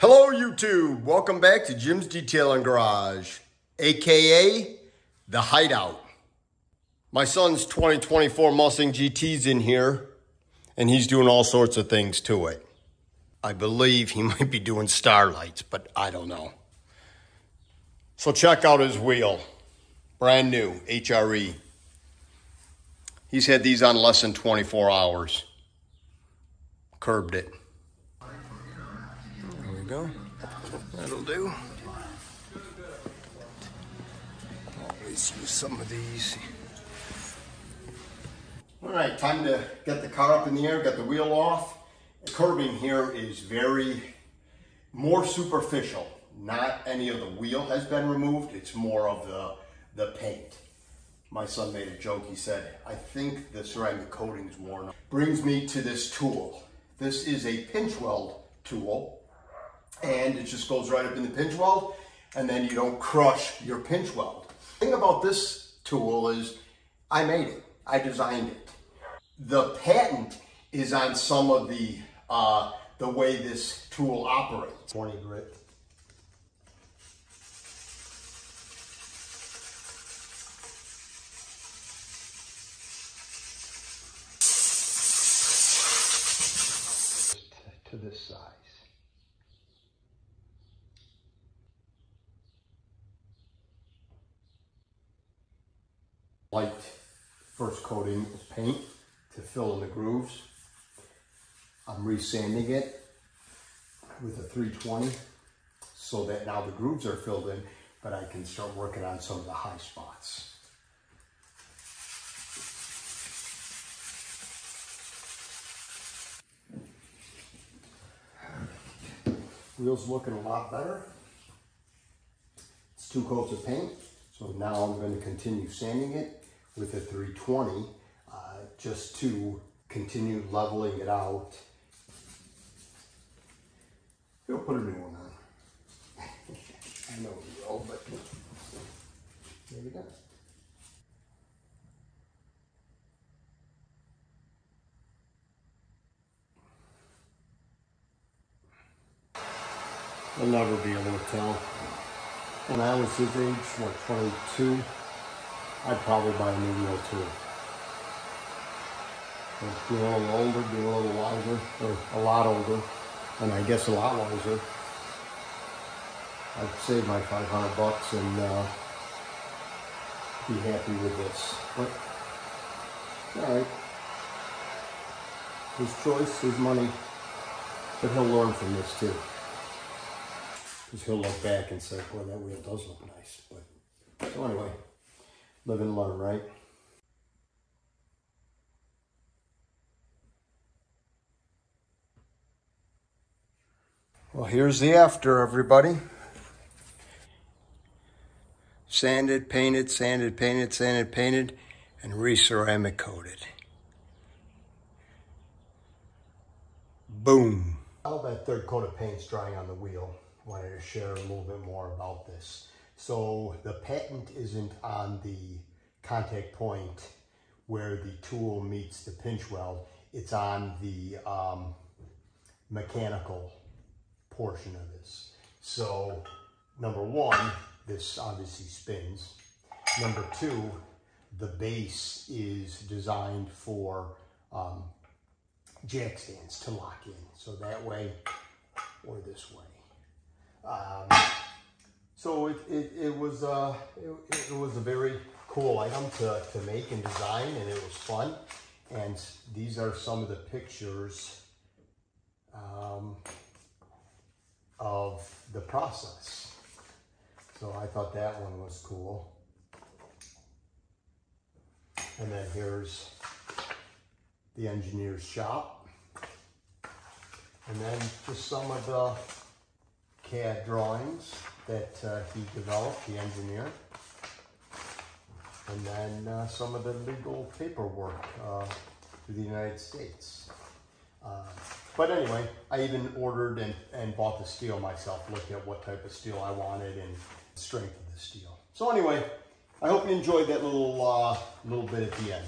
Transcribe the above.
Hello YouTube, welcome back to Jim's Detailing Garage, AKA The Hideout. My son's 2024 Mustang GT's in here and he's doing all sorts of things to it. I believe he might be doing starlights, but I don't know. So check out his wheel, brand new, HRE. He's had these on less than 24 hours. Curbed it go. That'll do. Always use some of these. All right, time to get the car up in the air, get the wheel off. The curbing here is very, more superficial. Not any of the wheel has been removed. It's more of the, the paint. My son made a joke. He said, I think the ceramic coating is worn. Brings me to this tool. This is a pinch weld tool and it just goes right up in the pinch weld and then you don't crush your pinch weld. The thing about this tool is I made it, I designed it. The patent is on some of the, uh, the way this tool operates. 20 grit. to this side. Light first coating is paint to fill in the grooves. I'm resanding it with a 320 so that now the grooves are filled in, but I can start working on some of the high spots. Wheels looking a lot better. It's two coats of paint. So now I'm going to continue sanding it with a 320 uh, just to continue leveling it out. We'll put a new one on. I know we will, but we go. I'll never be able to tell. When I was his age, what, 22, I'd probably buy a new wheel too. But being a little older, being a little wiser, or a lot older, and I guess a lot wiser, I'd save my 500 bucks and uh, be happy with this. But, all right. His choice, his money, but he'll learn from this too. Because he'll look back and say, boy, that wheel does look nice. But So anyway, live and learn, right? Well, here's the after, everybody. Sanded, painted, sanded, painted, sanded, painted, and re-ceramic coated. Boom. All that third coat of paint's drying on the wheel wanted to share a little bit more about this. So the patent isn't on the contact point where the tool meets the pinch weld. It's on the um, mechanical portion of this. So number one, this obviously spins. Number two, the base is designed for um, jack stands to lock in. So that way or this way. Um, so it, it, it was uh, it, it, was a very cool item to, to make and design and it was fun. And these are some of the pictures um, of the process. So I thought that one was cool. And then here's the engineer's shop. And then just some of the CAD drawings that uh, he developed, the engineer. And then uh, some of the legal paperwork uh, to the United States. Uh, but anyway, I even ordered and, and bought the steel myself, looked at what type of steel I wanted and strength of the steel. So anyway, I hope you enjoyed that little, uh, little bit at the end.